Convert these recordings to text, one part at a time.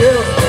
Yeah.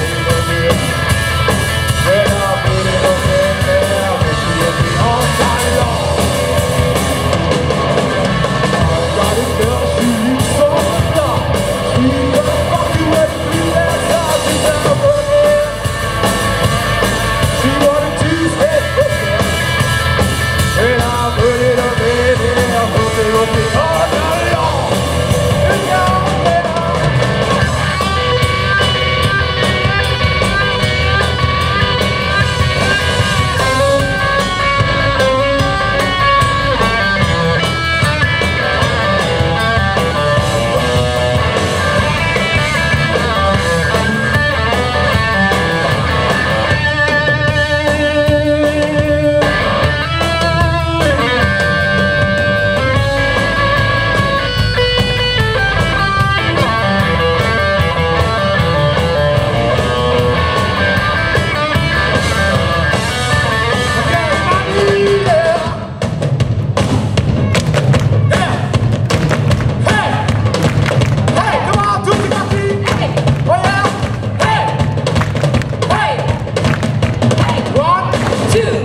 two,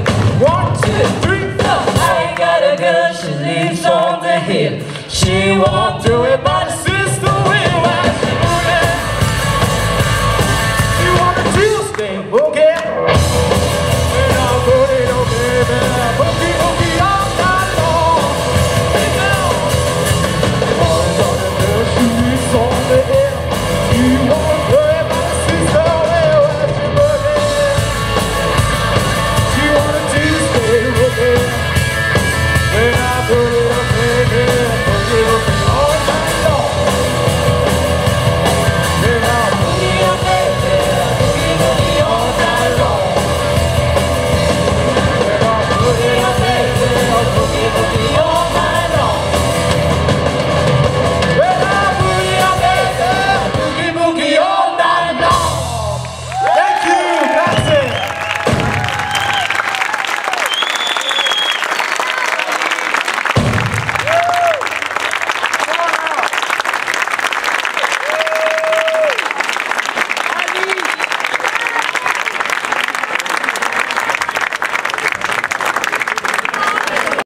one, two, three, four. I got a girl, she lives on the hill. She won't do it by